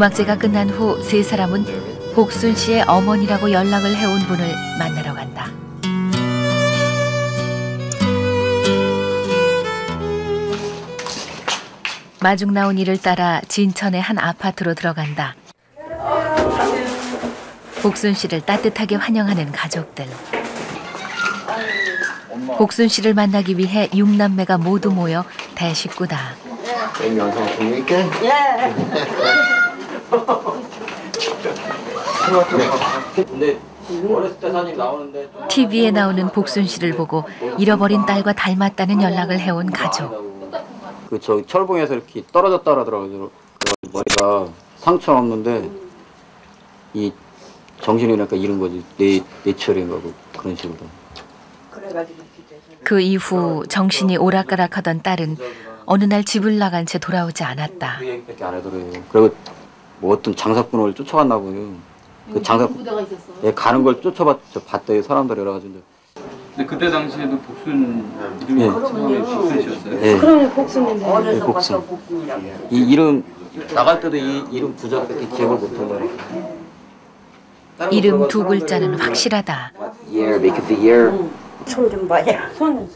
음악제가 끝난 후 세 사람은 복순 씨의 어머니라고 연락을 해온 분을 만나러 간다. 마중 나온 이를 따라 진천의 한 아파트로 들어간다. 복순 씨를 따뜻하게 환영하는 가족들. 복순 씨를 만나기 위해 육남매가 모두 모여 대식구다. 영상 보니까 근데 어렸을 때 사진 나오는데 좀 TV에 나오는 복순 씨를 보고 잃어버린 딸과 닮았다는 연락을 해온 가족. 그저 철봉에서 이렇게 떨어졌다 그러더라고요. 머리가 상처 없는데 이 정신이니까 잃은 거지 내 내철인 거고 그런 식으로. 그 이후 정신이 오락가락하던 딸은 어느 날 집을 나간 채 돌아오지 않았다. 그 얘기밖에 안 하더래요. 그리고 뭐 어떤 장사꾼을 쫓아갔나 보요. 그 장사꾼 예, 가는 걸 쫓아봤 봤대요 사람들이 여러 가지고. 근데 그때 당시에도 복순 이름이 예. 처음에 복순 씨였어요? 예. 그러면 복수인데. 예, 복순. 이 이름 나갈 때도 이 이름 부자밖에 기억을 못하더라고요. 이름 두 글자는 확실하다. year because the year 손좀 봐야. 손,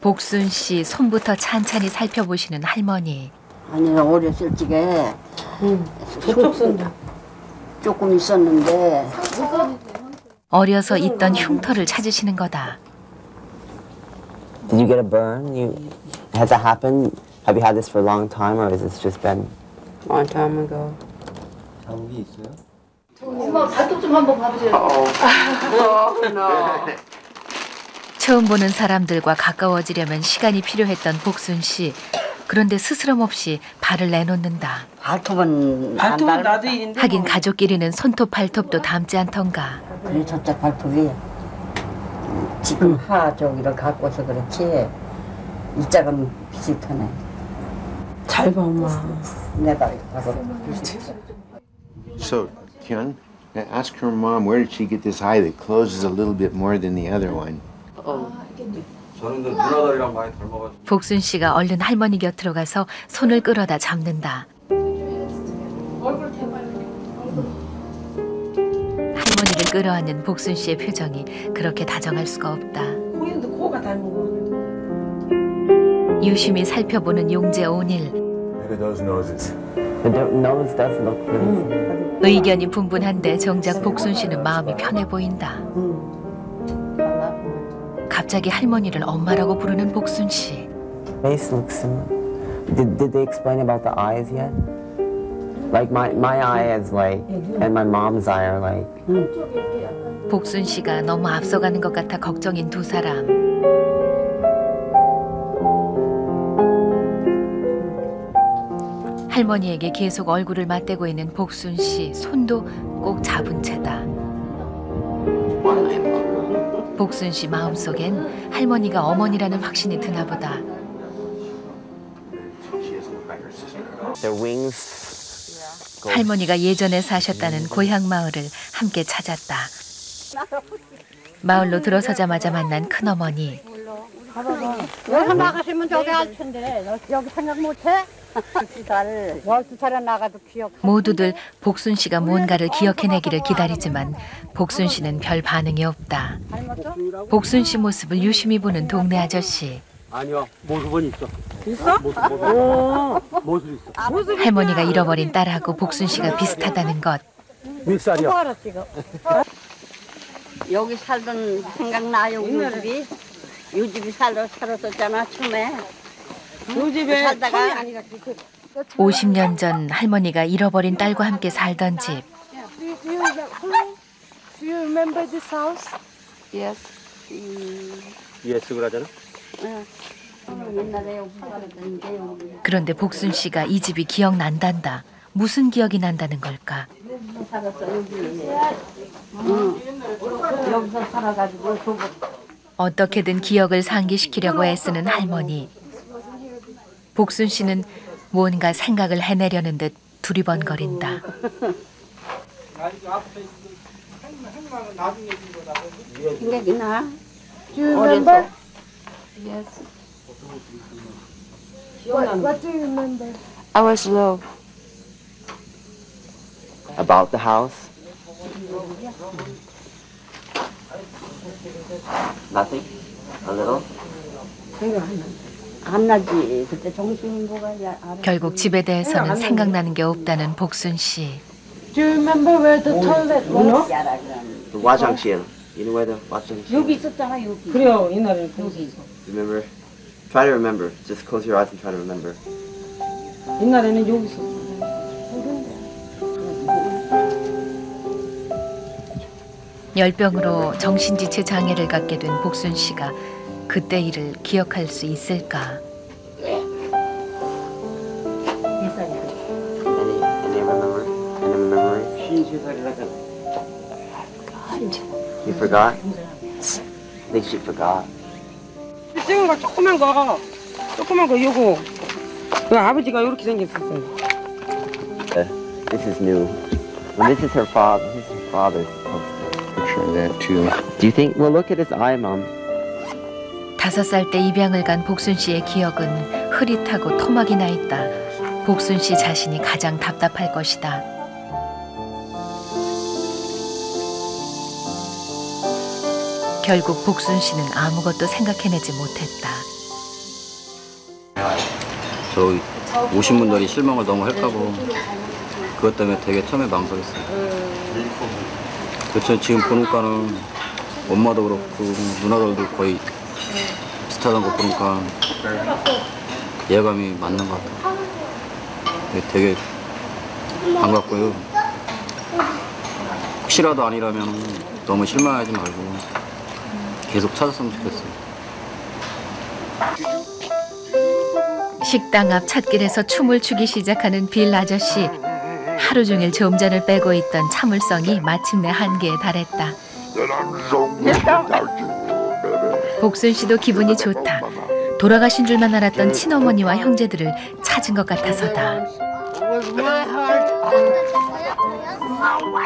복순 씨 손부터 찬찬히 살펴보시는 할머니. 아니 어렸을 적에 저쪽 손도. 조금 있었는데 어려서 있던 흉터를 찾으시는 거다. Did you get a burn? You has that happened? Have you had this for a long time, or has this just been? Long time ago. 자국이 있어요? 처음 보는 사람들과 가까워지려면 시간이 필요했던 복순 씨. 그런데 스스럼 없이 발을 내놓는다. 발톱은 안 발톱은. 나도 일인데. 하긴 뭐. 가족끼리는 손톱 발톱도 닮지 않던가. 그래 저쪽 발톱이 지금 하 저기를 갖고서 그렇지 이 짝은 비슷하네. 잘 봐, 엄마. 내가 봐서 So, Kyun, ask her mom where did she get this eye that closes a little bit more than the other one? 저는 누나들이랑 많이 닮아가지고. 복순 씨가 얼른 할머니 곁으로 가서 손을 끌어다 잡는다. 할머니를 끌어안는 복순 씨의 표정이 그렇게 다정할 수가 없다. 코인도 코가 닮은 거. 유심히 살펴보는 용재 온일. 의견이 분분한데 정작 복순 씨는 마음이 편해 보인다. 갑자기 할머니를 엄마라고 부르는 복순 씨. Face looks similar. Did, did they explain about the eyes yet? Like my my eye is like, and my mom's eye are like. 복순 씨가 너무 앞서가는 것 같아 걱정인 두 사람. 할머니에게 계속 얼굴을 맞대고 있는 복순 씨 손도 꼭 잡은 채다. 복순 씨 마음속엔 할머니가 어머니라는 확신이 드나 보다. 할머니가 예전에 사셨다는 고향 마을을 함께 찾았다. 마을로 들어서자마자 만난 큰어머니. 여기서 나가시면 저기 알 텐데 너 여기 생각 못해? 12살 12살에 나가도 기억 모두들 복순 씨가 뭔가를 기억해내기를 기다리지만 복순 씨는 별 반응이 없다. 복순 씨 모습을 유심히 보는 동네 아저씨. 아니요 모습은 있어. 있어? 모습 있어. 할머니가 잃어버린 딸하고 복순 씨가 비슷하다는 것. 몇 살이야? 여기 살던 생각나요 우리 집이 요 집이 살아 살았었잖아 처음에 요 집에 살다가 처음이 아니라 그 50년 전 할머니가 잃어버린 딸과 함께 살던 집. Do you remember this house? 그러잖아. 여기 살았던 게 여기 그런데 복순 씨가 이 집이 기억난단다. 무슨 기억이 난다는 걸까? 어떻게든 기억을 상기시키려고 애쓰는 할머니. 복순 씨는 뭔가 생각을 해내려는 듯 두리번거린다. 생각이 나 Do you remember? What, what do you remember? I was low. about the house? Nothing? A little? 생각 안 나. 안 나지. 그때 정신이 뭐가 야, 알아. 결국 집에 대해서는 생각나는 게 없다는 복순 씨. Do you remember where the toilet was? Wajangxian. You know where the Wajangxian 여기 있었잖아 여기. 그래요 옛날에 여기 있어. Remember? Try to remember. Just close your eyes and try to remember. 옛날에는 여기 있었어. 열병으로 정신지체 장애를 갖게 된 복순 씨가 그때 일을 기억할 수 있을까? You forgot? I think she forgot. 찍은 거 조그만 거 조그만 거 요거 그 아버지가 이렇게 생겼었어요. This is new. And this is her father. This is her father's poster. Picture that too. Do you think? Well, look at his eye, mom. 다섯 살 때 입양을 간 복순 씨의 기억은 흐릿하고 토막이 나 있다. 복순 씨 자신이 가장 답답할 것이다. 결국 복순 씨는 아무것도 생각해내지 못했다. 저 오신 분들이 실망을 너무 할까봐 그것 때문에 되게 처음에 망설였어요. 그렇죠. 지금 보니까는 엄마도 그렇고 누나들도 거의 비슷하다는 거 보니까 예감이 맞는 것 같아요. 되게 반갑고요. 혹시라도 아니라면 너무 실망하지 말고 계속 찾았으면 좋겠어요. 식당 앞 찻길에서 춤을 추기 시작하는 빌 아저씨. 하루 종일 점잔을 빼고 있던 참을성이 마침내 한계에 달했다. 복순 씨도 기분이 좋다. 돌아가신 줄만 알았던 친어머니와 형제들을 찾은 것 같아서다.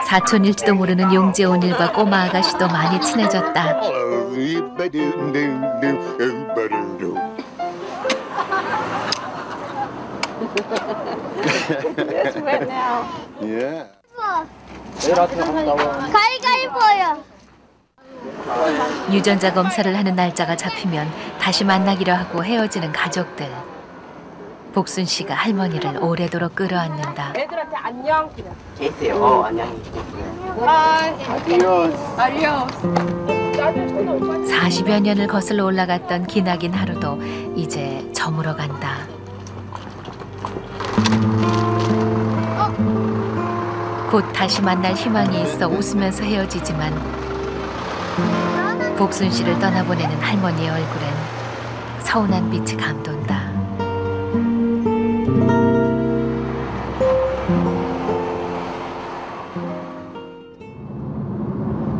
사촌일지도 모르는 용재 온 일과 꼬마 아가씨도 많이 친해졌다. Yeah. 가위가위보요. 유전자 검사를 하는 날짜가 잡히면 다시 만나기로 하고 헤어지는 가족들. 복순 씨가 할머니를 오래도록 끌어안는다. 애들한테 안녕. Casey. Oh, 안녕히. 40여 년을 거슬러 올라갔던 기나긴 하루도 이제 저물어 간다. 곧 다시 만날 희망이 있어 웃으면서 헤어지지만 복순 씨를 떠나보내는 할머니의 얼굴엔 서운한 빛이 감돈다.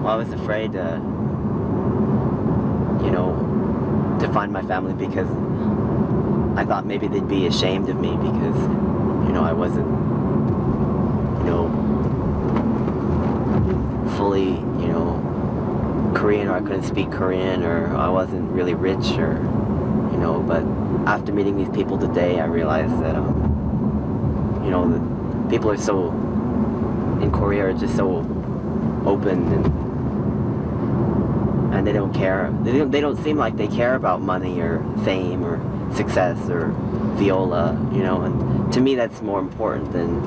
Well, I was afraid to, you know, to find my family because I thought maybe they'd be ashamed of me because, you know, I wasn't, I couldn't speak Korean or I wasn't really rich or, you know, but after meeting these people today, I realized that, um, you know, the people are so, in Korea are just so open and and they don't care. They don't, they don't seem like they care about money or fame or success or viola, you know. And to me, that's more important than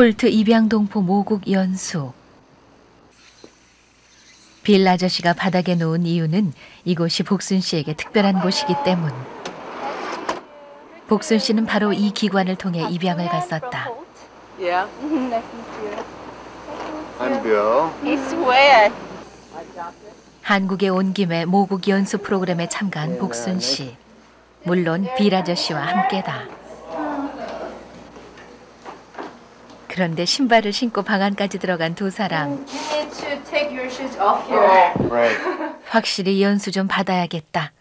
홀트 입양동포 모국 연수. 빌 아저씨가 바닥에 놓은 이유는 이곳이 복순 씨에게 특별한 곳이기 때문. 복순 씨는 바로 이 기관을 통해 입양을 갔었다. Yeah. I'm Bill. It's? 한국에 온 김에 모국 연수 프로그램에 참가한 복순 씨. 물론 빌 아저씨와 함께다. 그런데 신발을 신고 방 안까지 들어간 두 사람. You need to take your shoes off here. Right. 확실히 연수 좀 받아야겠다.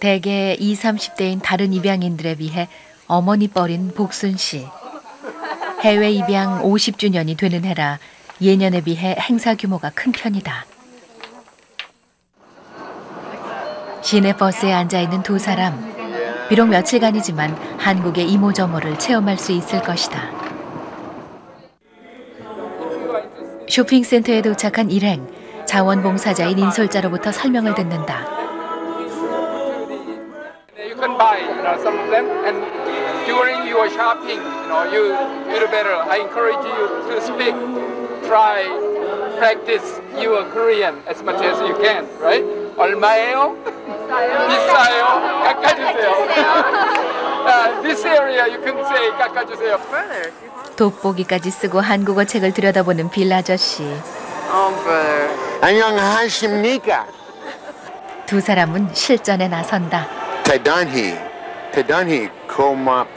대개 20, 30대인 다른 입양인들에 비해 어머니 뻘인 복순 씨. 해외 입양 50주년이 되는 해라 예년에 비해 행사 규모가 큰 편이다. 시내 버스에 앉아 있는 두 사람. 비록 며칠간이지만 한국의 이모저모를 체험할 수 있을 것이다. 쇼핑센터에 도착한 일행. 자원봉사자인 인솔자로부터 설명을 듣는다. 얼마예요? 비싸요. 깎아주세요. uh, this area you can say 깎아주세요. 돋보기까지 쓰고 한국어 책을 들여다보는 빌 아저씨. 안녕하십니까? 두 사람은 실전에 나선다. 대단히, 대단히 고맙습니다.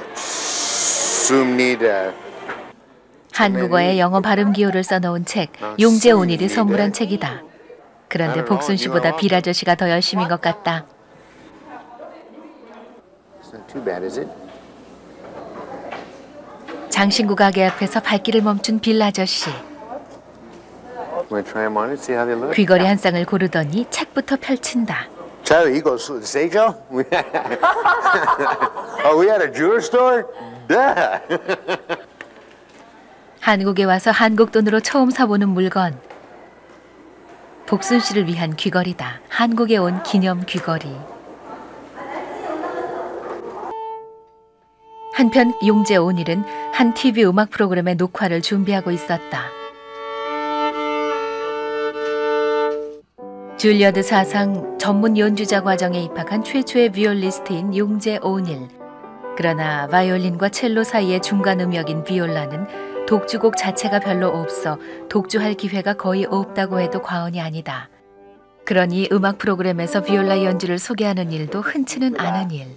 한국어에 영어 발음 기호를 써놓은 책 용재 온일이 선물한 책이다. 그런데 복순 씨보다 빌 아저씨가 더 열심인 것 같다. 장신구 가게 앞에서 발길을 멈춘 빌 아저씨. 귀걸이 한 쌍을 고르더니 책부터 펼친다. 자, 이거 수- 세죠? oh, we had a jewelry store? Duh. 한국에 와서 한국 돈으로 처음 사보는 물건. 복순 씨를 위한 귀걸이다. 한국에 온 기념 귀걸이. 한편 용재 온일은 한 TV 음악 프로그램의 녹화를 준비하고 있었다. 줄리어드 사상 전문 연주자 과정에 입학한 최초의 비올리스트인 용재 온일. 그러나 바이올린과 첼로 사이의 중간 음역인 비올라는 독주곡 자체가 별로 없어 독주할 기회가 거의 없다고 해도 과언이 아니다. 그러니 음악 프로그램에서 비올라 연주를 소개하는 일도 흔치는 않은 일.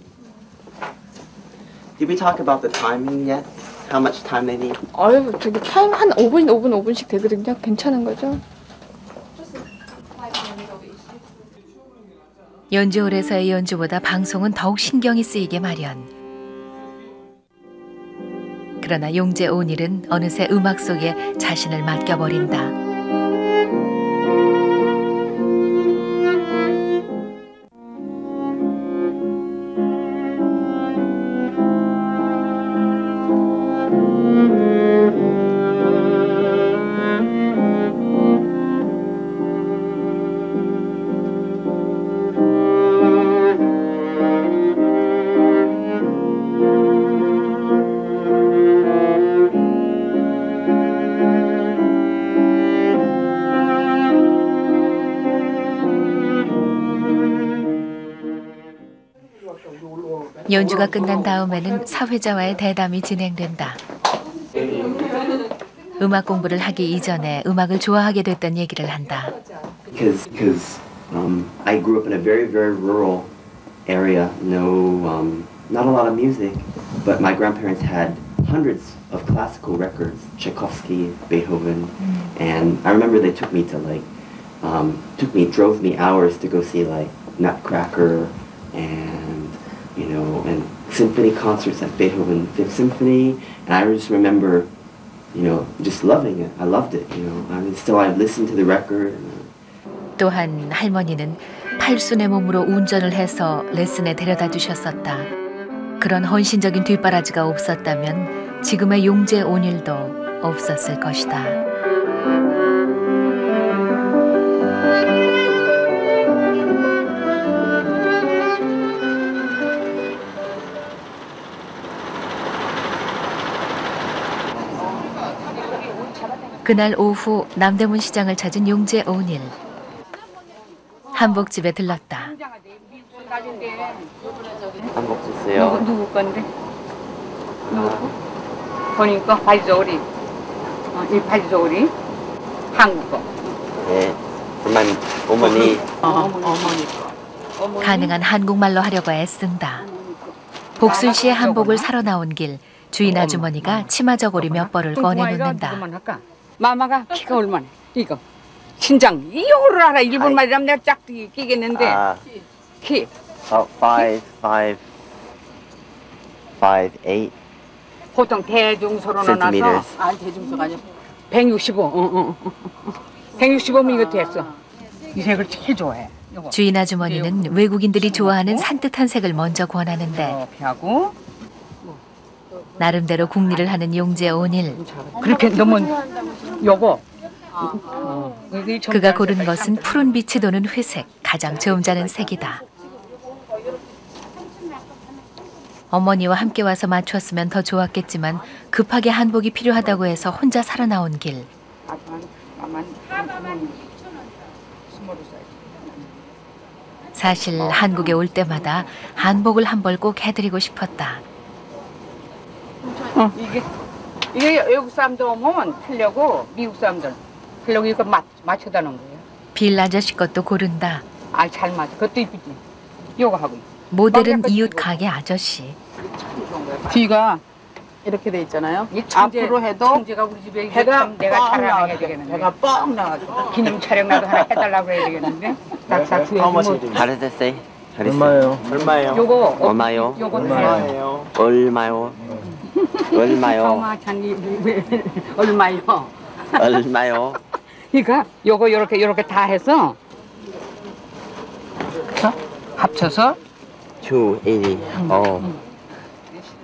Did we talk about the timing yet? How much time they need? 아유, 저기 타임 한 5분, 5분, 5분씩 되거든요. 괜찮은 거죠? 연주홀에서의 연주보다 방송은 더욱 신경이 쓰이게 마련. 그러나 용재 온일은 어느새 음악 속에 자신을 맡겨버린다. 연주가 끝난 다음에는 사회자와의 대담이 진행된다. 음악 공부를 하기 이전에 음악을 좋아하게 됐던 얘기를 한다. Because because um, I grew up in a very very rural area. No, um, not a lot of music, but my grandparents had hundreds of classical records, Tchaikovsky, Beethoven, and I remember they took me to like um, took me drove me hours to go see like Nutcracker and you know and symphony concerts like Beethoven Fifth Symphony, and I just remember you know just loving it. I loved it. You know, I mean, still I listened to the record. And, 또한 할머니는 팔순의 몸으로 운전을 해서 레슨에 데려다 주셨었다. 그런 헌신적인 뒷바라지가 없었다면 지금의 용재 온일도 없었을 것이다. 그날 오후 남대문 시장을 찾은 용재 온일. 한복집에 들렀다. 한복 주세요. 누구 건데? 누구 거? 보니까 발저고리. 어, 이 발저고리. 한국 거. 네. My 어머니. 어, 어머니 거. 가능한 한국말로 하려고 애쓴다. 복순 씨의 한복을 사러 나온 길 주인 아주머니가 치마 저고리 몇 벌을 꺼내 놓는다. 마마가 키가 얼마나? 이거. 신장 이거를 알아. 일본 말이라면 내가 짝대기 끼겠는데. 아, 키. about five, five, five eight 보통 대중소로 넣어놔서 centimeters. 아니 대중소가 아니고 165. 응, 응, 응. 165면 이거 됐어. 이 색을 제일 좋아해. 주인 아주머니는 외국인들이 좋아하는 산뜻한 색을 먼저 권하는데 이렇게 하고 나름대로 궁리를 하는 용재 온일. 그렇게 넣으면 요거. 어, 그가 고른 것은 푸른 빛이 도는 회색, 가장 점잖은 색이다. 어머니와 함께 와서 맞췄으면 더 좋았겠지만 급하게 한복이 필요하다고 해서 혼자 살아 나온 길. 사실 한국에 올 때마다 한복을 한 벌 꼭 해드리고 싶었다. 어, 이게 이게 외국 사람들 오면 하려고 미국 사람들 하려고 이거 맞 맞춰다 놓은 거예요. 빌 아저씨 것도 고른다. 아 잘 맞아. 그것도 이쁘지. 요거 하고. 모델은 이웃 가게 아저씨. 뒤가 이렇게 돼 있잖아요. 이 청재, 앞으로 해도 청재가 우리 집에 참 내가 뻥 자랑해야. 되겠는데. 배가 뻥 나가지고. 기념 촬영 나도 하나 해달라고 해야 되겠는데. 딱딱 much? 구해주면. Does it say? 얼마요? 요거 얼마요? 요거 얼마예요? 얼마요? 얼마요? 얼마요? 얼마요? 그러니까 요거 요렇게 요렇게 다 해서 그래서 합쳐서 280. Oh.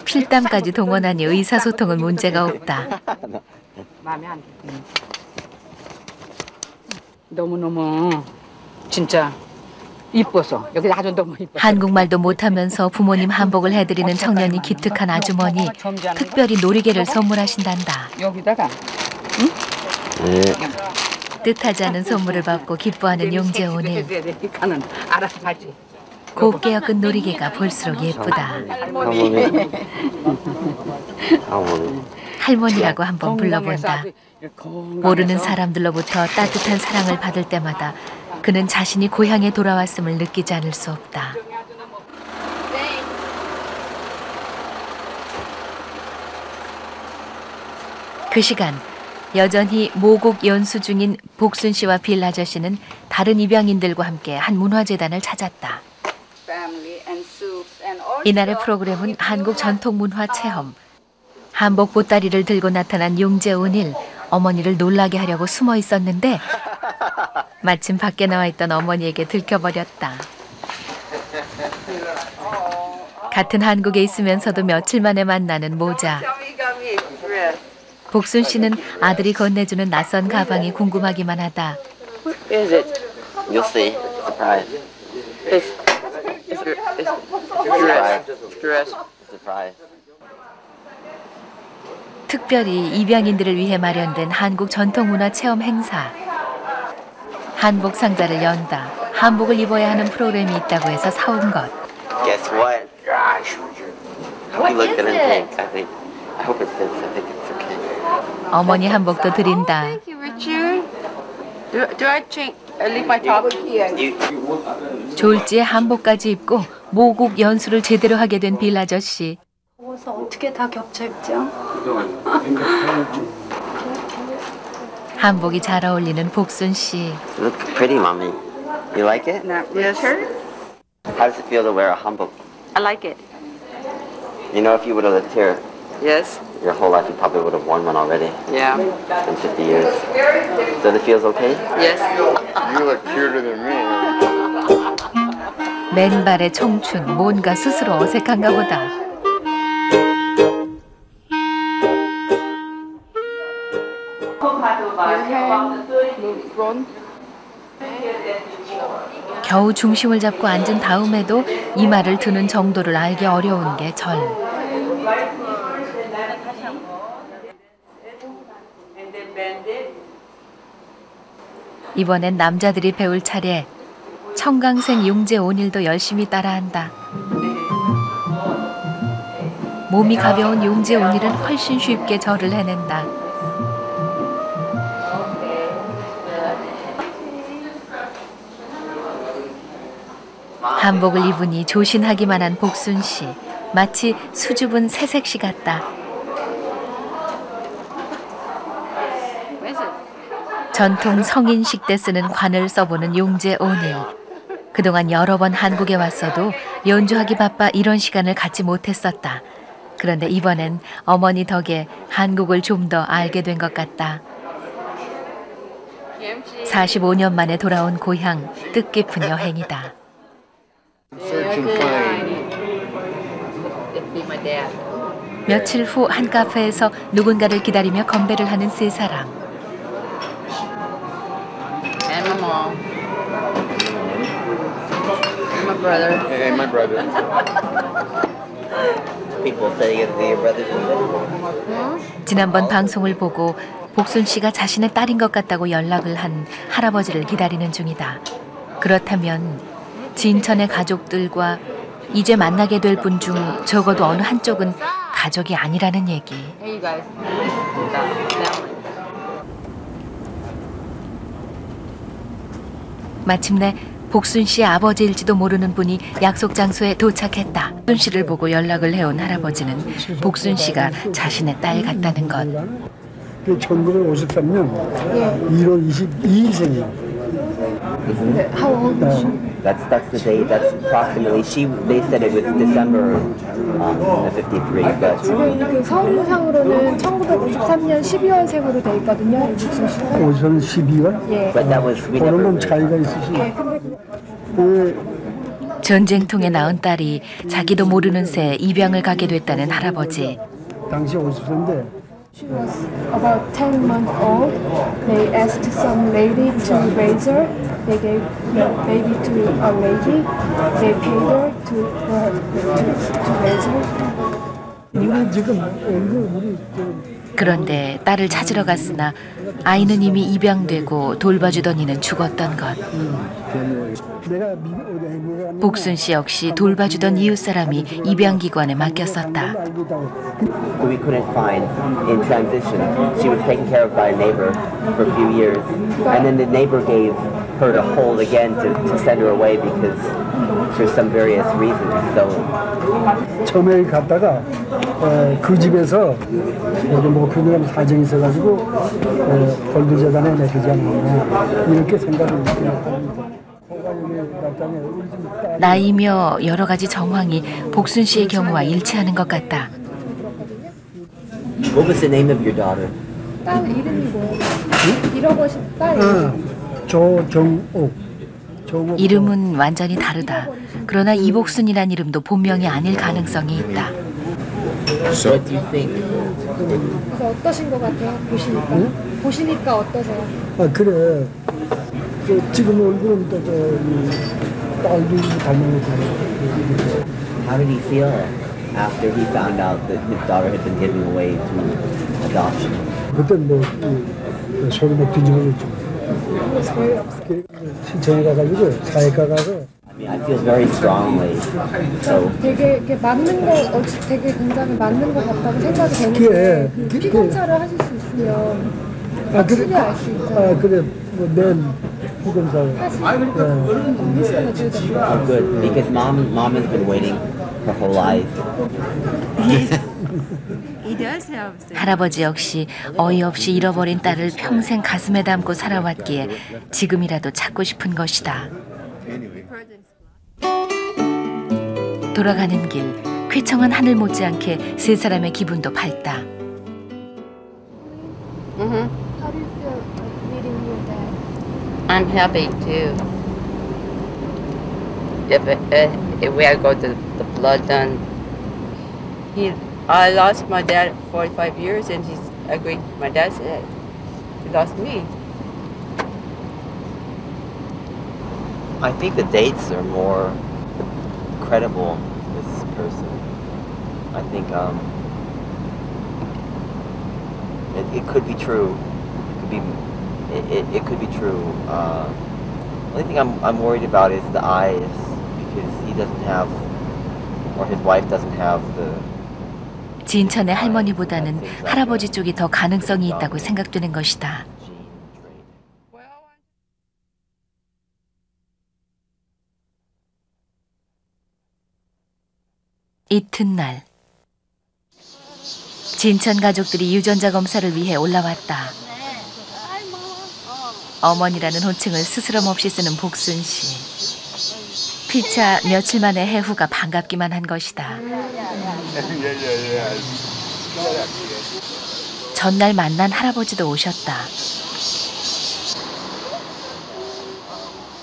필담까지 동원하니 의사소통은 문제가 없다. 마음에 안 들어. 너무 너무 진짜 이뻐서 여기 아주 너무 이뻐. 한국말도 못하면서 부모님 한복을 해드리는 청년이 기특한 아주머니 특별히 놀이개를 선물하신단다. 여기다가 네. 뜻하지 않은 선물을 받고 기뻐하는 용재 오늘 가는 알아서 하지. 곱게 엮은 놀이개가 볼수록 예쁘다. 할머니. 할머니. 할머니라고 한번 불러본다. 모르는 사람들로부터 따뜻한 사랑을 받을 때마다 그는 자신이 고향에 돌아왔음을 느끼지 않을 수 없다. 그 시간 여전히 모곡 연수 중인 복순 씨와 빌 아저씨는 다른 입양인들과 함께 한 문화재단을 찾았다. 이날의 프로그램은 한국 전통 문화 체험. 한복 보따리를 들고 나타난 용재 온일 어머니를 놀라게 하려고 숨어 있었는데 마침 밖에 나와 있던 어머니에게 들켜버렸다. 같은 한국에 있으면서도 며칠 만에 만나는 모자. 복순 씨는 아들이 건네주는 낯선 가방이 궁금하기만 하다. Is it? You'll see. Surprise. It's, it's, it's dress. Dress. Surprise. 특별히 입양인들을 위해 마련된 한국 전통문화 체험 행사. 한복 상자를 연다. 한복을 입어야 하는 프로그램이 있다고 해서 사온 것. Guess what? We looked at it and think, I think, I hope it fits. I think it's okay. 어머니 한복도 드린다. Thank you, Richard. Do, do I change? I leave my top here. 졸지에 한복까지 입고 모국 연수를 제대로 하게 된 빌 아저씨. 더워서 어떻게 다 겹쳐 입죠? 한복이 잘 어울리는 복순 씨. Look pretty, mommy. You like it? Yes. How does it feel to wear a hanbok? I like it. You know, if you would have lived here Yes. your whole life, you probably would have worn one already Yeah. in 50 years. So it feels okay? Yes. You look cuter than me. 맨발의 청춘, 뭔가 스스로 어색한가 보다. 겨우 중심을 잡고 앉은 다음에도 이마를 드는 정도를 알기 어려운 게 절. 이번엔 남자들이 배울 차례. 청강생 용재 온일도 열심히 따라한다. 몸이 가벼운 용재 온일은 훨씬 쉽게 절을 해낸다. 한복을 입으니 조신하기만 한 복순 씨. 마치 수줍은 새색시 같다. 전통 성인식 때 쓰는 관을 써보는 용재 오닐. 그동안 여러 번 한국에 왔어도 연주하기 바빠 이런 시간을 갖지 못했었다. 그런데 이번엔 어머니 덕에 한국을 좀 더 알게 된 것 같다. 45년 만에 돌아온 고향 뜻깊은 여행이다. 며칠 후 한 카페에서 누군가를 기다리며 건배를 하는 세 사람. And my mom. And my brother. And my brother. People say you're your brothers and sisters. 지난번 방송을 보고 복순 씨가 자신의 딸인 것 같다고 연락을 한 할아버지를 기다리는 중이다. 그렇다면 진천의 가족들과 이제 만나게 될 분 중 적어도 어느 한쪽은 가족이 아니라는 얘기. 마침내 복순 씨의 아버지일지도 모르는 분이 약속 장소에 도착했다. 복순 씨를 보고 연락을 해온 할아버지는 복순 씨가 자신의 딸 같다는 것. 그 1953년 1월 22일생이야. That's that's the date. That's approximately. She they said it was December um, of '53, but 지금 그 서류상으로는 1953년 12월생으로 돼 있거든요. 육순 씨가. 오전 12월? 예. but that was we 보는 never. 건 차이가 있으시. 예, 근데 그 전쟁통에 낳은 딸이 자기도 모르는 새 입양을 가게 됐다는 할아버지. 당시 50세인데 she was about 10 months old. They asked some lady to raise her. They gave the baby to a lady. They paid her to, for, to, to raise her. 우리 지금 우리 저 그런데 딸을 찾으러 갔으나 아이는 이미 입양되고 돌봐주던 이는 죽었던 것. 행 복순 씨 역시 돌봐주던 이웃 사람이 입양 기관에 맡겼었다. who we couldn't find in transition. She was taken care of by a neighbor for a few years, and then the neighbor gave her to hold again to, to send her away because for some various reasons. So 처음에 갔다가 어, 그 집에서 여기 뭐 그냥 사정이 있어가지고 어, 폴드 재단에 내리지 않나 이렇게 생각을 합니다. 나이며 여러 가지 정황이 복순 씨의 경우와 일치하는 것 같다. what was the name of your daughter? 딸 이름이 뭐예요? 잃어버린 딸 아. 조정옥 정옥 이름은 완전히 다르다. 그러나 이복순이란 이름도 본명이 아닐 가능성이 있다. What do you think? 그래서 어떠신 것 같아요? 보시니까. 보시니까 어떠세요? 아 그래 저 지금 얼굴은 또저 이 딸도 닮은 것 같고 How did he feel after he found out that his daughter had been given away to adoption? 그때 뭐 이, 소리 막 뒤집어졌죠 그, 시청에 가가지고 사회과 가서 I mean, I feel very strongly. So 되게 이렇게 맞는 거, 어, 되게 굉장히 맞는 것 같다고 생각이 그게, 되는데 그 그게- 피검사를 하실 수 있으면 아 그래 확실히 알수 있잖아요. 아 그래 뭐맨 the oh, good because mom mom has been waiting her whole life. 할아버지 역시 어이없이 잃어버린 딸을 평생 가슴에 담고 살아왔기에 지금이라도 찾고 싶은 것이다. 돌아가는 길 쾌청한 하늘 못지않게 세 사람의 기분도 밝다. How I'm happy too. If, uh, if we had go to the blood done, he, I lost my dad at 45 years, and he's agreed. My dad he lost me. I think the dates are more credible. This person, I think um, it, it could be true. It could be, it, it, it could be true. Uh, only thing I'm, I'm worried about is the eyes because he doesn't have, or his wife doesn't have the. 진천의 할머니보다는 할아버지 쪽이 더 가능성이 있다고 생각되는 것이다. 이튿날 진천 가족들이 유전자 검사를 위해 올라왔다. 어머니라는 호칭을 스스럼 없이 쓰는 복순 씨. 피차 며칠 만에 해후가 반갑기만 한 것이다. 전날 만난 할아버지도 오셨다.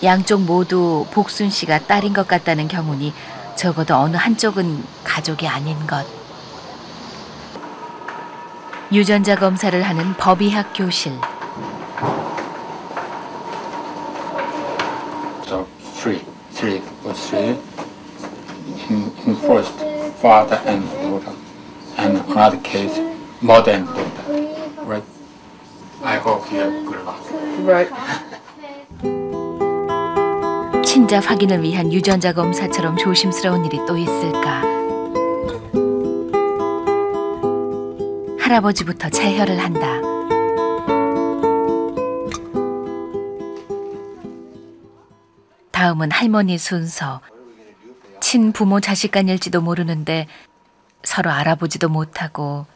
양쪽 모두 복순 씨가 딸인 것 같다는 경우니 적어도 어느 한쪽은 가족이 아닌 것. 유전자 검사를 하는 법의학 교실. So three, three was three. In, in first, father and daughter, and another case, mother and daughter. Right? I hope you have good luck. Right. 친자 확인을 위한 유전자 검사처럼 조심스러운 일이 또 있을까? 할아버지부터 체혈을 한다. 다음은 할머니 순서. 친부모 자식 간일지도 모르는데 서로 알아보지도 못하고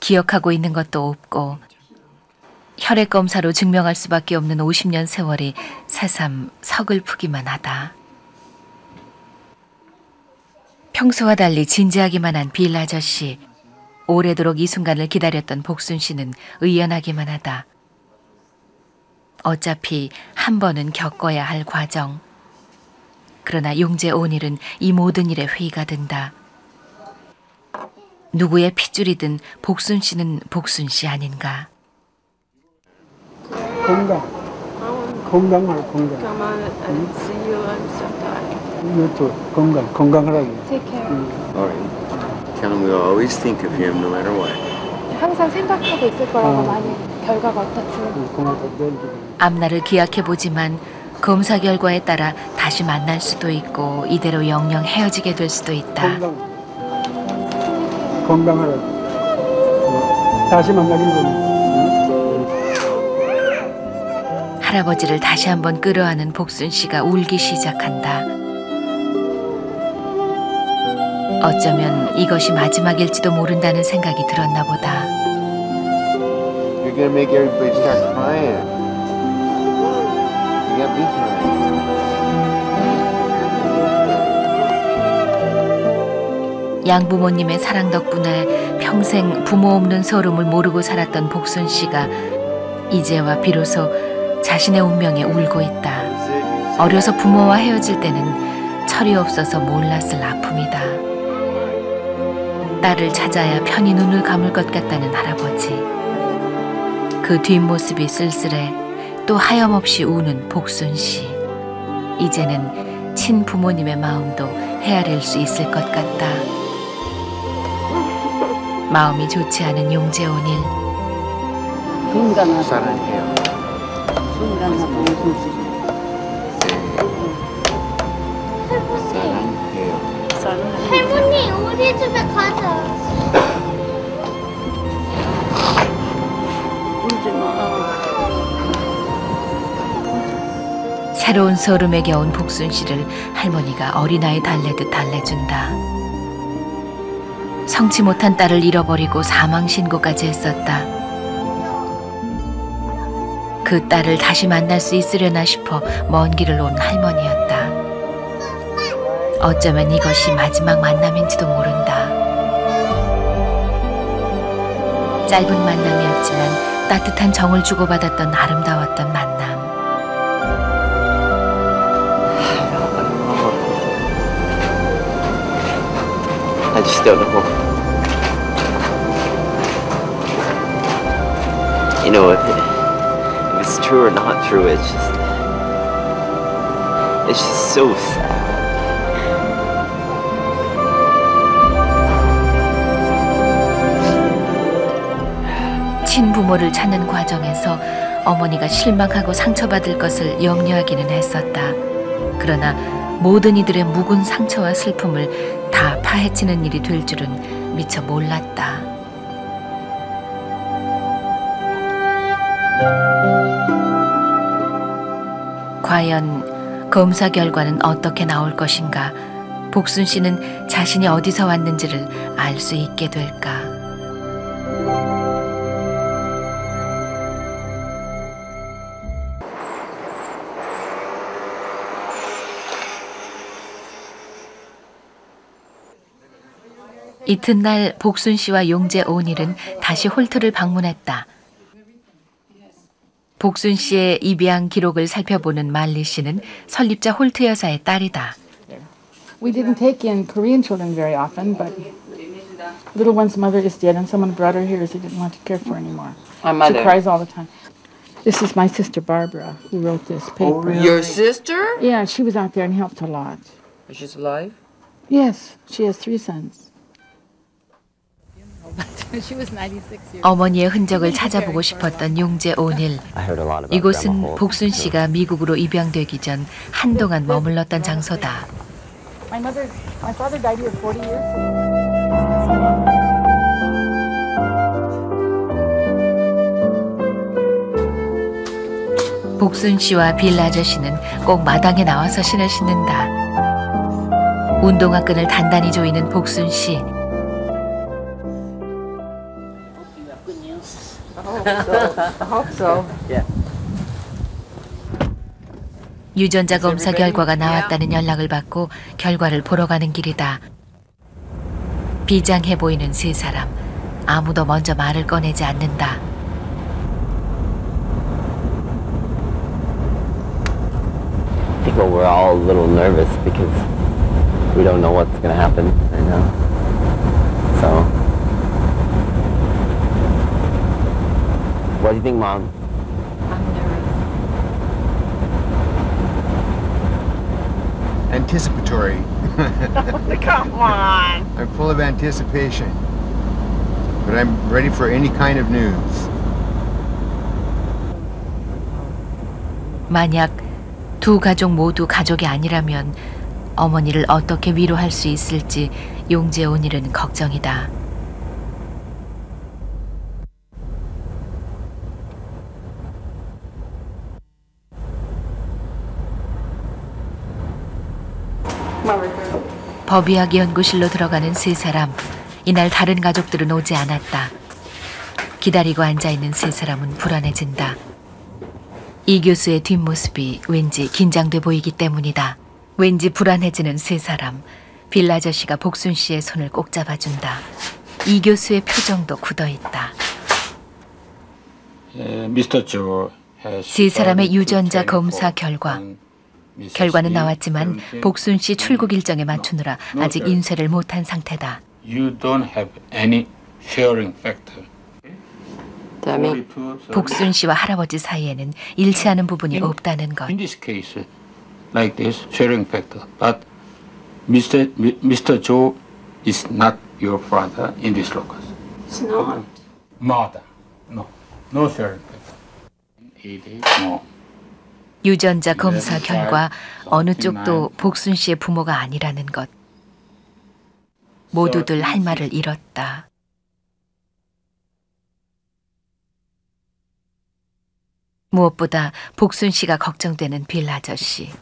기억하고 있는 것도 없고 혈액 검사로 증명할 수밖에 없는 50년 세월이 새삼 서글프기만 하다. 평소와 달리 진지하기만 한 빌 아저씨. 오래도록 이 순간을 기다렸던 복순 씨는 의연하기만 하다. 어차피 한 번은 겪어야 할 과정. 그러나 용재 온일은 이 모든 일에 회의가 든다. 누구의 핏줄이든 복순 씨는 복순 씨 아닌가. 건강. 건강하라 건강. Come on and see you. I'm so tired. 이것도 건강 건강하라고. Take care. Alright. Tell him we'll always think of him no matter what. 항상 생각하고 있을 거라고 어. 만약 결과가 어떻든. 고맙다 내일 좀. 앞날을 기약해 보지만 검사 결과에 따라 다시 만날 수도 있고 이대로 영영 헤어지게 될 수도 있다. 건강하라고. 어, 다시 만나길 원. 할아버지를 다시 한번 끌어안은 복순 씨가 울기 시작한다. 어쩌면 이것이 마지막일지도 모른다는 생각이 들었나 보다. You're gonna make everybody start crying. Me crying. 양부모님의 사랑 덕분에 평생 부모 없는 서름을 모르고 살았던 복순 씨가 이제와 비로소 자신의 운명에 울고 있다. 어려서 부모와 헤어질 때는 철이 없어서 몰랐을 아픔이다. 딸을 찾아야 편히 눈을 감을 것 같다는 할아버지. 그 뒷모습이 쓸쓸해 또 하염없이 우는 복순 씨. 이제는 친부모님의 마음도 헤아릴 수 있을 것 같다. 마음이 좋지 않은 용재온 일. 건강하고 사랑해요. 건강하고 새로운 서름에 겨운 복순 씨를 할머니가 어린아이 달래듯 달래준다. 성치 못한 딸을 잃어버리고 사망 신고까지 했었다. 그 딸을 다시 만날 수 있으려나 싶어 먼 길을 온 할머니였다. 어쩌면 이것이 마지막 만남인지도 모른다. 짧은 만남이었지만 따뜻한 정을 주고받았던 아름다웠던 만남. Don't know. You know, if, it, if it's true or not true, it's just. It's just so sad. 친부모를 찾는 과정에서 어머니가 실망하고 상처받을 것을 염려하기는 했었다. 그러나 모든 이들의 묵은 상처와 슬픔을 다 파헤치는 일이 될 줄은 미처 몰랐다. 과연 검사 결과는 어떻게 나올 것인가? 복순 씨는 자신이 어디서 왔는지를 알 수 있게 될까? 이튿날 복순 씨와 용재 오닐은 다시 홀트를 방문했다. 복순 씨의 입양 기록을 살펴보는 말리 씨는 설립자 홀트 여사의 딸이다. We didn't take in Korean children very often, but little one's mother is dead, and someone brought her here as they didn't want to care for anymore. My She mother. cries all the time. This is my sister Barbara who wrote this paper. Your sister? Yeah, she was out there and helped a lot. She's alive? Yes, she has three sons. she was 96 years 어머니의 흔적을 찾아보고 싶었던 용재 오닐. 이곳은. 복순 씨가 미국으로 입양되기 전 한동안 머물렀던 장소다. My mother, my father died here 40 years ago. 복순 씨와 빌 아저씨는 꼭 마당에 나와서 신을 신는다. 운동화 끈을 단단히 조이는 복순 씨. I hope so. 유전자 검사 결과가 나왔다는 연락을 받고 결과를 보러 가는 길이다. 비장해 보이는 세 사람. 아무도 먼저 말을 꺼내지 않는다. I think we're all a little nervous because we don't know what's going to happen right now. So, what do you think, Mom? Anticipatory. Come on. I'm full of anticipation. But I'm ready for any kind of news. 만약 두 가족 모두 가족이 아니라면 어머니를 어떻게 위로할 수 있을지 용재 온일은 걱정이다. 법의학 연구실로 들어가는 세 사람. 이날 다른 가족들은 오지 않았다. 기다리고 앉아 있는 세 사람은 불안해진다. 이 교수의 뒷모습이 왠지 긴장돼 보이기 때문이다. 왠지 불안해지는 세 사람. 빌 아저씨가 복순 씨의 손을 꼭 잡아준다. 이 교수의 표정도 굳어 있다. 세 사람의 유전자 검사 결과. 결과는 나왔지만 복순 씨 출국 일정에 맞추느라 아직 인쇄를 못한 상태다. You don't have any sharing factor. 복순 씨와 할아버지 사이에는 일치하는 부분이 없다는 것. In this case, like this, sharing factor. But Mr. Mr. Joe is not your father in this locus. It's not. Mother, no, no sharing factor. No. 유전자 검사 결과 어느 쪽도 복순 씨의 부모가 아니라는 것. 모두들 할 말을 잃었다. 무엇보다 복순 씨가 걱정되는 빌 아저씨.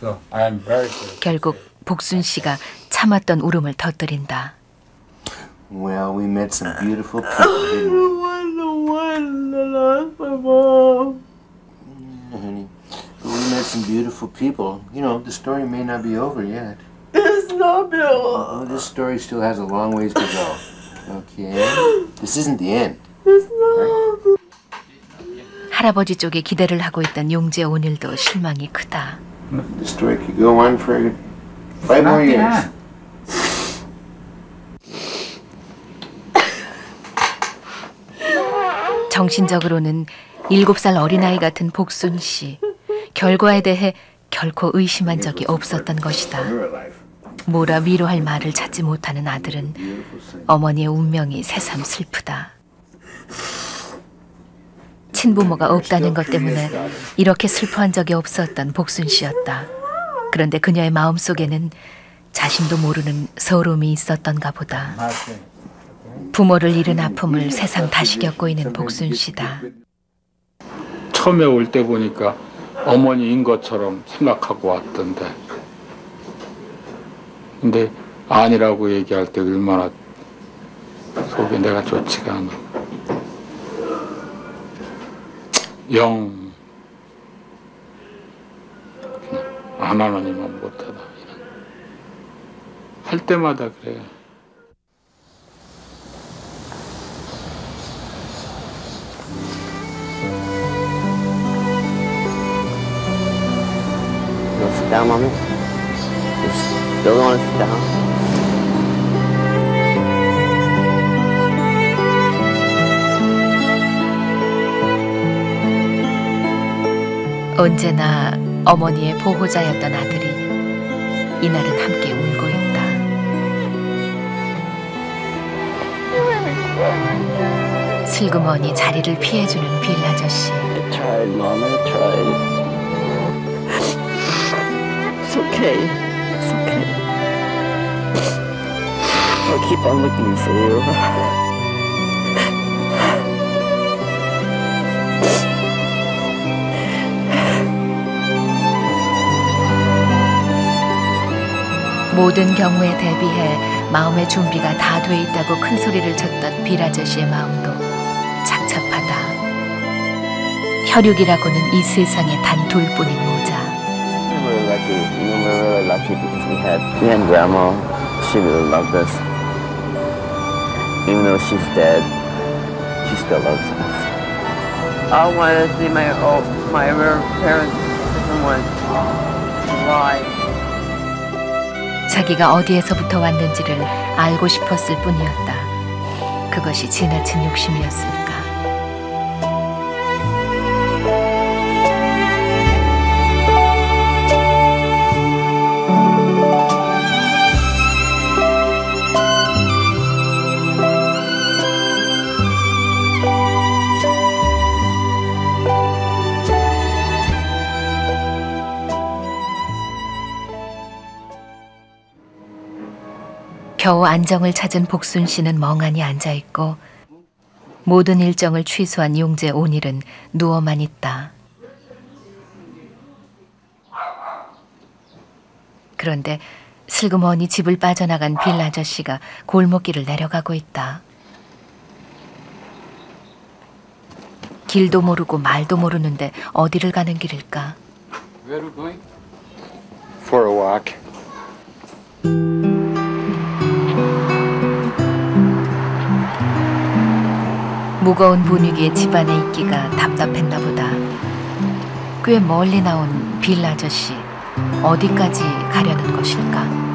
So I am very sorry. 결국 복순 씨가 참았던 울음을 터뜨린다. Well, we met some beautiful people, didn't we? was the my mom. Yeah, honey. But we met some beautiful people. You know, the story may not be over yet. It's not Bill. Oh, this story still has a long ways to go. Okay? This isn't the end. It's not. 할아버지 쪽에 기대를 하고 있던 용재 오늘도 실망이 크다. The story could go on for five more years. 정신적으로는 일곱 살 어린아이 같은 복순 씨. 결과에 대해 결코 의심한 적이 없었던 것이다. 뭐라 위로할 말을 찾지 못하는 아들은 어머니의 운명이 새삼 슬프다. 친부모가 없다는 것 때문에 이렇게 슬퍼한 적이 없었던 복순 씨였다. 그런데 그녀의 마음 속에는 자신도 모르는 서러움이 있었던가 보다. 부모를 잃은 아픔을 세상 다시 겪고 있는 복순 씨다. 처음에 올 때 보니까 어머니인 것처럼 생각하고 왔던데. 근데 아니라고 얘기할 때 얼마나 속이 내가 좋지가 않아. 영 안 하느니만 못하다. 할 때마다 그래요. You to sit down, mommy? Just still want to sit down? 언제나 어머니의 보호자였던 아들이 이날은 함께 울고 있다. 슬그머니 자리를 피해주는 빌 아저씨. I tried, mom. I tried. Okay. It's okay. I'll keep on looking for you. 모든 경우에 대비해 마음의 준비가 다 돼 있다고 큰 소리를 쳤던 빌 아저씨의 마음도 착잡하다. 혈육이라고는 이 세상에 단 둘뿐인 모자. We were lucky. You know, we were really lucky because we had we had grandma. She really loved us. Even though she's dead, she still loves us. I want to see my oh, my real parents. Someone. Why? 자기가 어디에서부터 왔는지를 알고 싶었을 뿐이었다. 그것이 지나친 욕심이었을까? 겨우 안정을 찾은 복순 씨는 멍하니 앉아 있고 모든 일정을 취소한 용재 온일은 누워만 있다. 그런데 슬그머니 집을 빠져나간 빌 아저씨가 골목길을 내려가고 있다. 길도 모르고 말도 모르는데 어디를 가는 길일까? 무거운 분위기의 집안에 있기가 답답했나 보다. 꽤 멀리 나온 빌 아저씨 어디까지 가려는 것일까?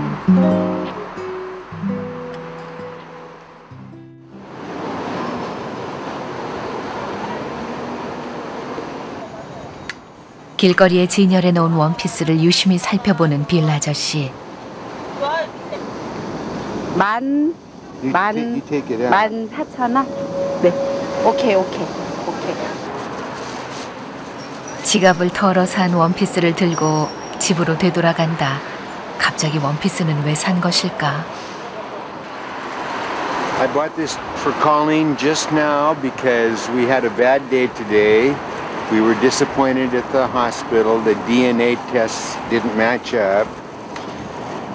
길거리에 진열해 놓은 원피스를 유심히 살펴보는 빌 아저씨. 만, 만. 만 사천 원? 네. 오케이, 오케이, 오케이. 지갑을 털어 산 원피스를 들고 집으로 되돌아간다. 갑자기 원피스는 왜 산 것일까? I bought this for Colleen just now because we had a bad day today. We were disappointed at the hospital. The DNA tests didn't match up.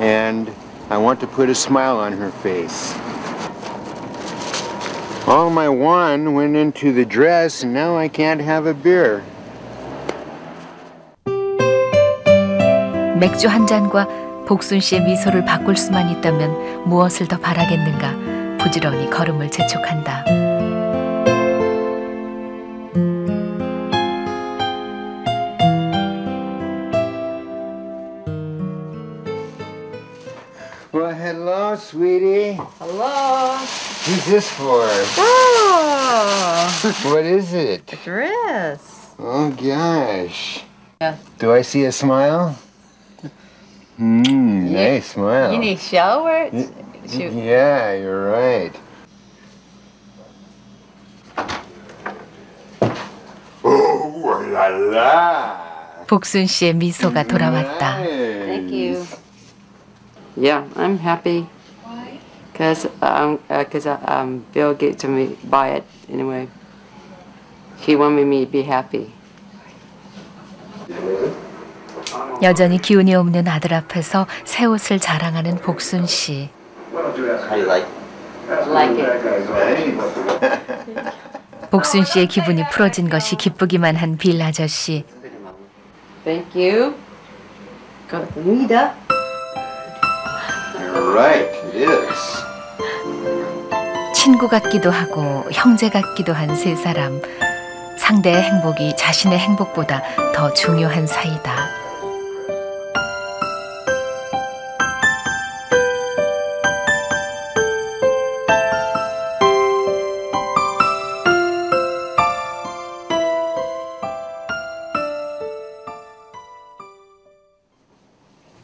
And I want to put a smile on her face. All my wine went into the dress, and now I can't have a beer. 맥주 한 잔과 복순 씨의 미소를 바꿀 수만 있다면 무엇을 더 바라겠는가? 부지런히 걸음을 재촉한다. Well, hello, sweetie. Hello. Who's this for? Oh, What is it? dress. Oh gosh. Yeah. Do I see a smile? Hmm, nice smile. You need shower? Y- Shoot. Yeah, you're right. Oh, la la. 복순 씨의 미소가 돌아왔다. Thank you. Yeah, I'm happy. Cause um, uh, cause uh, um, Bill gave to me buy it anyway. He wanted me to be happy. 여전히 기운이 없는 아들 앞에서 새 옷을 자랑하는 복순 씨. How you like? Like it. 복순 씨의 기분이 풀어진 것이 기쁘기만 한 빌 아저씨. Thank you. Meat up. Right, it is. 친구 같기도 하고 형제 같기도 한 세 사람. 상대의 행복이 자신의 행복보다 더 중요한 사이다.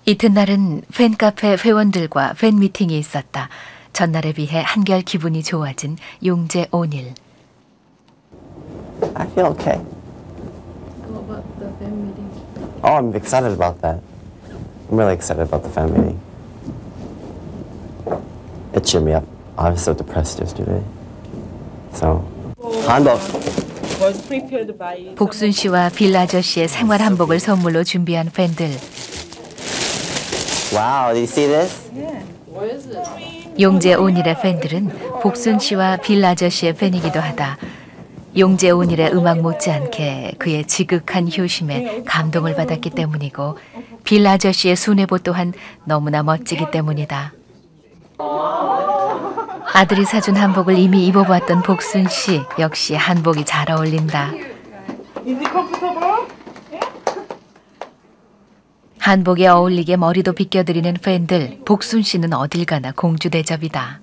이튿날은 팬카페 회원들과 팬 미팅이 있었다. 전날에 비해 한결 기분이 좋아진 용재 오닐. I feel okay. What about the fan meeting? Oh, I'm excited about that. I'm really excited about the fan meeting. It cheered me up. I was so depressed yesterday. So, prepared by 복순 씨와 빌 아저씨의 생활 한복을 선물로 준비한 팬들. Wow, did you see this? It? 용재 오닐의 팬들은 복순 씨와 빌 아저씨의 팬이기도 하다. 용재 오닐의 음악 못지않게 그의 지극한 효심에 감동을 받았기 때문이고 빌 아저씨의 순애보 또한 너무나 멋지기 때문이다. 아들이 사준 한복을 이미 입어봤던 복순 씨 역시 한복이 잘 어울린다. 한복에 어울리게 머리도 빗겨드리는 팬들 복순 씨는 어딜 가나 공주 대접이다.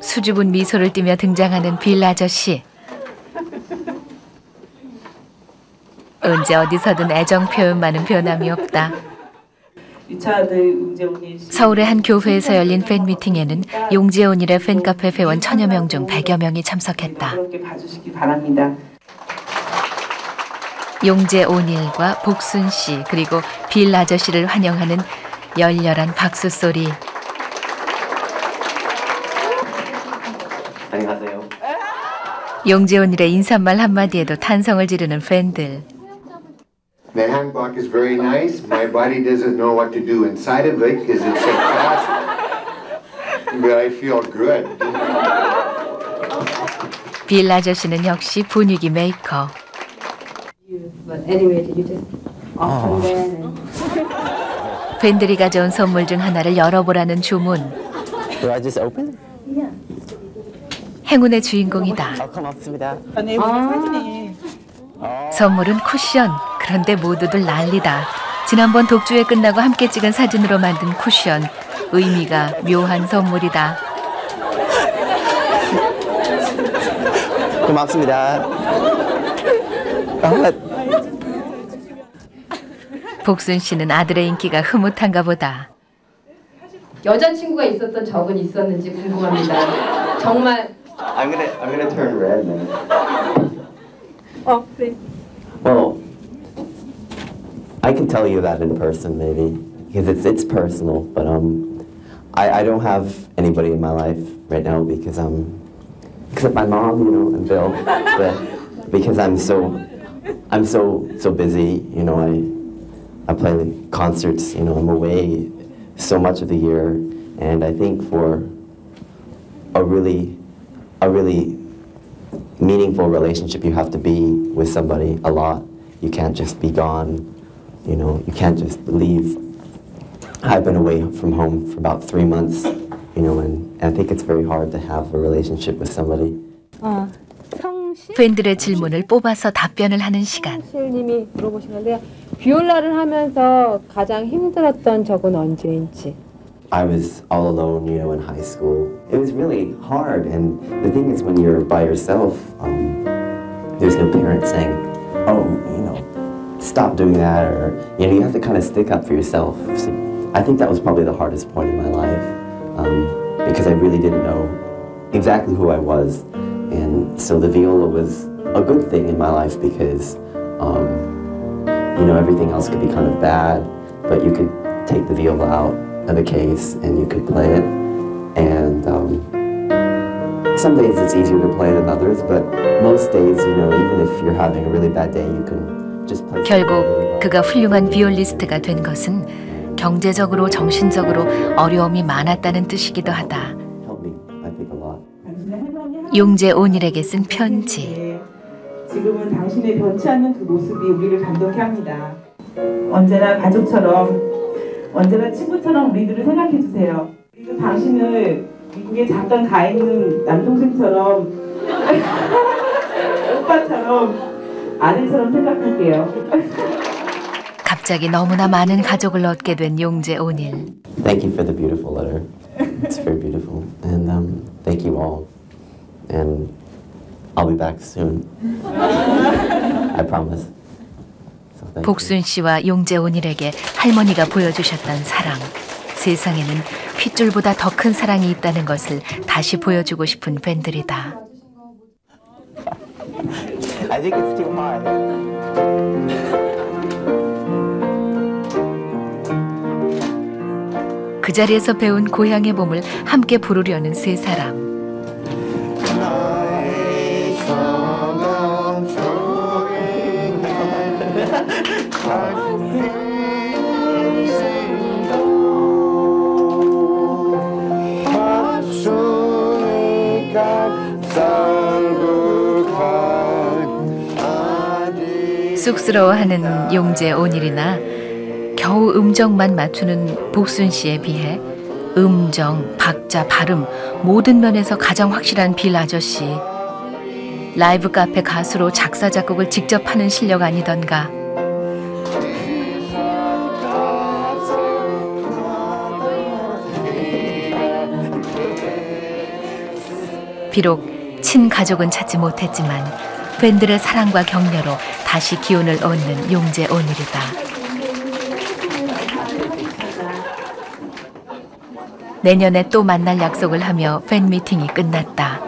수줍은 미소를 띠며 등장하는 빌 아저씨. 언제 어디서든 애정 표현만은 변함이 없다. 서울의 한 교회에서 열린 팬 미팅에는 용재온일의 팬카페 회원 천여 명중 100여 명이 참석했다. 그렇게 봐주시기 바랍니다. 용재 오닐과 복순 씨 그리고 빌 아저씨를 환영하는 열렬한 박수 소리. 안녕하세요. 용재 오닐의 인사말 한마디에도 탄성을 지르는 팬들. The handbag is very nice. My body doesn't know what to do inside of it because it's so classic. But I feel good. 빌 아저씨는 역시 분위기 메이커. But anyway, you just open them 팬들이 가져온 선물 중 하나를 열어보라는 주문. Do I just open? 행운의 주인공이다. 어, 고맙습니다. 네, 사진이 선물은 쿠션. 그런데 모두들 난리다. 지난번 독주회 끝나고 함께 찍은 사진으로 만든 쿠션. 의미가 묘한 선물이다. 고맙습니다. 아, 복순 씨는 아들의 인기가 흐뭇한가 보다. 여자친구가 있었던 적은 있었는지 궁금합니다. 정말 I'm gonna I'm gonna turn red now. 어, 네. Well, I can tell you that in person maybe because it's it's personal, but um, I I don't have anybody in my life right now because I'm except my mom, you know, and Bill, but because I'm so I'm so so busy. You know, I I play concerts. You know, I'm away so much of the year, and I think for a really a really meaningful relationship, you have to be with somebody a lot. You can't just be gone. You know, you can't just leave. I've been away from home for about three months. You know, and, and I think it's very hard to have a relationship with somebody. Uh. 팬들의 질문을 뽑아서 답변을 하는 시간. 님이 물어보신 건데요. 비올라를 하면서 가장 힘들었던 적은 언제인지. I was all alone, you know, in high school. It was really hard, and the thing is, when you're by yourself, um, there's no parent saying, "Oh, you know, stop doing that," or you know, you have to kind of stick up for yourself. So I think that was probably the hardest point in my life um, because I really didn't know exactly who I was, so the viola was a good thing in my life because, um, you know, everything else could be kind of bad, but you could take the viola out of the case and you could play it. And um, some days it's easier to play than others, but most days, you know, even if you're having a really bad day, you can just play. 결국 그가 훌륭한 비올리스트가 된 것은 경제적으로 정신적으로 어려움이 많았다는 뜻이기도 하다. 용재 온일에게 쓴 편지. 지금은 당신의 변치 않는 그 모습이 우리를 감동케 합니다. 언제나 가족처럼 언제나 친구처럼 우리들을 생각해 주세요. 그리고 당신을 미국에 잠깐 가 있는 남동생처럼 오빠처럼 아들처럼 생각할게요. 갑자기 너무나 많은 가족을 얻게 된 용재 오닐. Thank you for the beautiful letter. It's very beautiful. And um, thank you all. And I'll be back soon. I promise. So. 복순 씨와 용재 오닐에게 할머니가 보여주셨던 사랑. 세상에는 핏줄보다 더 큰 사랑이 있다는 것을 다시 보여주고 싶은 팬들이다. I think it's too high. 그 자리에서 배운 고향의 봄을 함께 부르려는 세 사람. 쑥스러워하는 용재 오닐이나 겨우 음정만 맞추는 복순 씨에 비해 음정, 박자, 발음 모든 면에서 가장 확실한 빌 아저씨. 라이브 카페 가수로 작사 작곡을 직접 하는 실력 아니던가. 비록 친가족은 찾지 못했지만 팬들의 사랑과 격려로 다시 기운을 얻는 용재 오늘이다. 내년에 또 만날 약속을 하며 팬 미팅이 끝났다.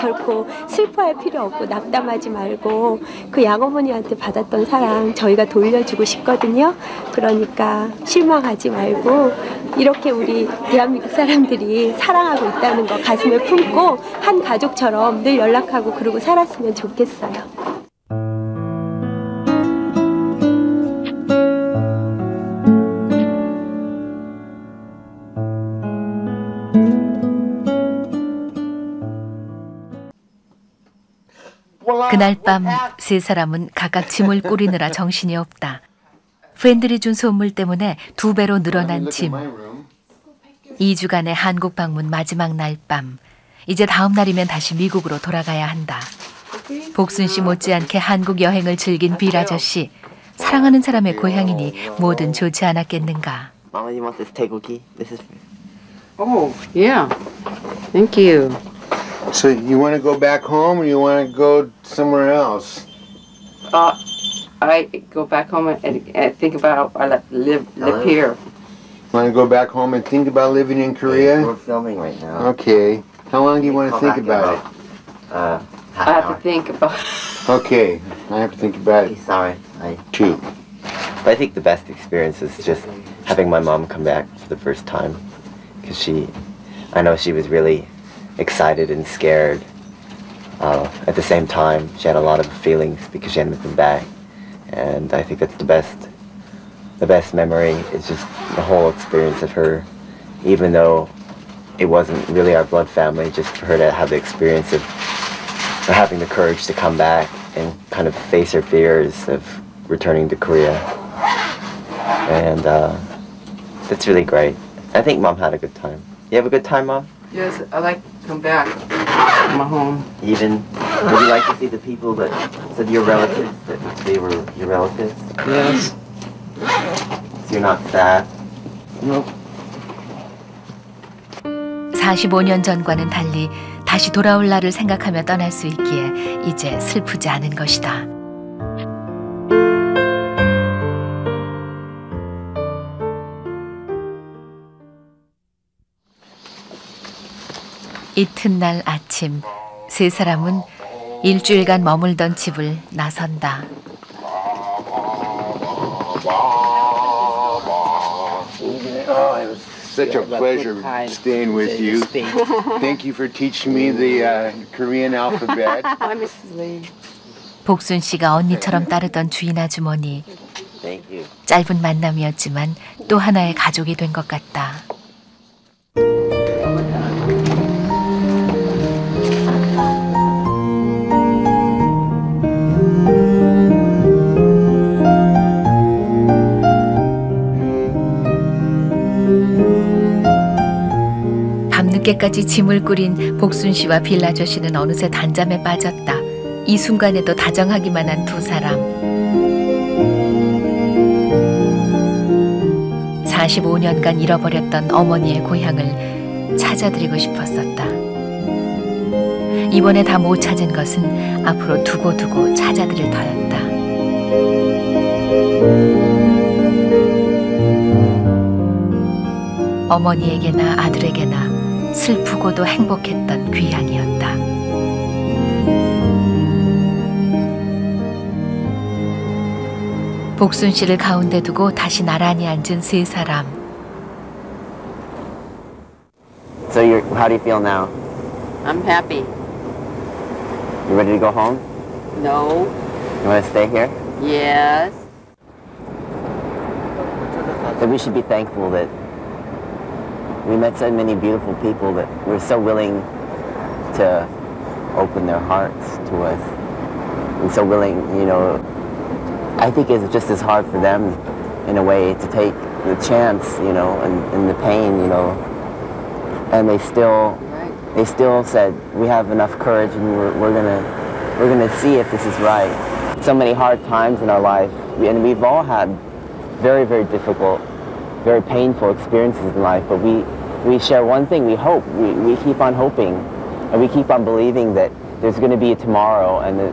결코 슬퍼할 필요 없고 낙담하지 말고 그 양어머니한테 받았던 사랑 저희가 돌려주고 싶거든요. 그러니까 실망하지 말고 이렇게 우리 대한민국 사람들이 사랑하고 있다는 거 가슴에 품고 한 가족처럼 늘 연락하고 그러고 살았으면 좋겠어요. 그날 밤 세 사람은 각각 짐을 꾸리느라 정신이 없다. 팬들이 준 선물 때문에 두 배로 늘어난 짐. 2주간의 한국 방문 마지막 날 밤. 이제 다음 날이면 다시 미국으로 돌아가야 한다. 복순 씨 못지않게 한국 여행을 즐긴 빌 아저씨. 사랑하는 사람의 고향이니 뭐든 좋지 않았겠는가. Mama, you want this takoki? This is. Oh, yeah. Thank you. So you want to go back home or you want to go somewhere else? Uh, I go back home and, and think about I li- live live here. Want to go back home and think about living in Korea? We're filming right now. Okay. How long do you want to think about it? Uh, I have hour. to think about. Okay, I have to think about it. Sorry, I. too. But I think the best experience is just having my mom come back for the first time, because she, I know she was really excited and scared. Uh, at the same time, she had a lot of feelings because she hadn't been back, and I think that's the best. The best memory is just the whole experience of her, even though it wasn't really our blood family, just for her to have the experience of having the courage to come back and kind of face her fears of returning to Korea. And uh, that's really great. I think mom had a good time. You have a good time, mom? Yes, I like to come back to my home. Even would you like to see the people that said your relatives that they were your relatives? Yes. So you're not sad. Nope. 45년 전과는 달리 다시 돌아올 날을 생각하며 떠날 수 있기에 이제 슬프지 않은 것이다. 이튿날 아침 세 사람은 일주일간 머물던 집을 나선다. Oh, it was such a pleasure staying with you. Thank you for teaching me the uh, Korean alphabet. Hi, Mrs. Lee. 복순 씨가 언니처럼 따르던 주인 아주머니. 짧은 만남이었지만 또 하나의 가족이 된 것 같다. 늦게까지 짐을 꾸린 복순 씨와 빌라저 씨는 어느새 단잠에 빠졌다. 이 순간에도 다정하기만 한 두 사람. 45년간 잃어버렸던 어머니의 고향을 찾아드리고 싶었었다. 이번에 다 못 찾은 것은 앞으로 두고두고 찾아드릴 터였다. 어머니에게나 아들에게나 슬프고도 행복했던 귀향이었다. 복순 씨를 가운데 두고 다시 나란히 앉은 세 사람. So you're, how do you feel now? I'm happy. You ready to go home? No. You want to stay here? Yes. That we should be thankful that we met so many beautiful people that were so willing to open their hearts to us and so willing, you know, I think it's just as hard for them in a way to take the chance, you know, and, and the pain, you know, and they still, they still said, we have enough courage and we're, we're gonna, we're gonna see if this is right. So many hard times in our life, and we've all had very, very difficult, very painful experiences in life, but we, we share one thing, we hope. We, we keep on hoping, and we keep on believing that there's going to be a tomorrow, and that,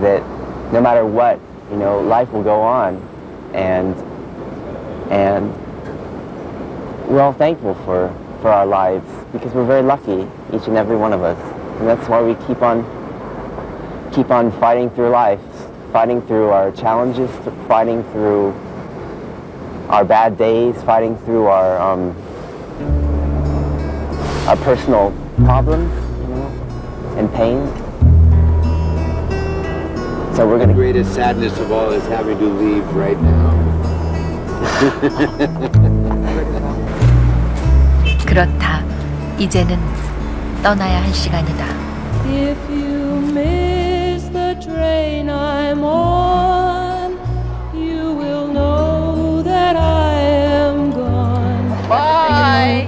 that no matter what, you know, life will go on, and, and we're all thankful for, for our lives, because we're very lucky, each and every one of us, and that's why we keep on, keep on fighting through life, fighting through our challenges, fighting through our bad days, fighting through our um, our personal problems, you know, and pain. So we're The gonna. greatest sadness of all is having to leave right now. 그렇다. 이제는 떠나야 할 시간이다. If you miss the train I'm on, you will know that I am gone. Bye.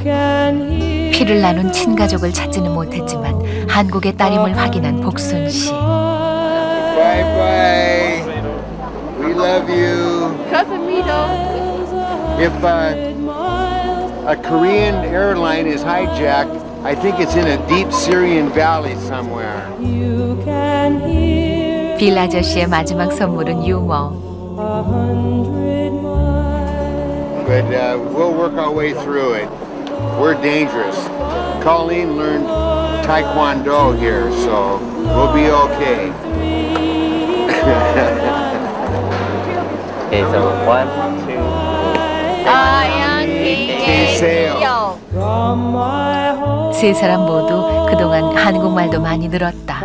피를 나눈 친가족을 찾지는 못했지만 한국의 따림을 확인한 복순 씨. Bye bye. We love you. Casamito. If uh, a Korean airline is hijacked, I think it's in a deep Syrian valley somewhere. You can hear 빌 아저씨의 마지막 선물은 유머. But uh, we'll work our way through it. We're dangerous. Colleen learned Taekwondo here, so we'll be okay. Okay, so one, two. Home, 세 사람 모두 그동안 한국말도 많이 늘었다.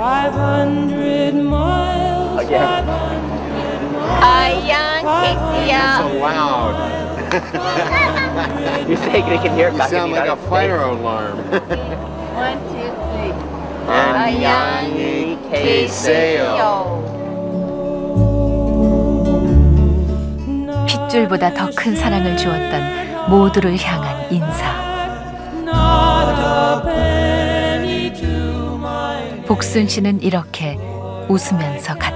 Again. So loud. You say they can hear it You back in sound like a fire alarm. One, two, three. Anyanyi Keiseo. 핏줄보다 더 큰 사랑을 주었던 모두를 향한 인사. 복순 씨는 이렇게 웃으면서 갔다.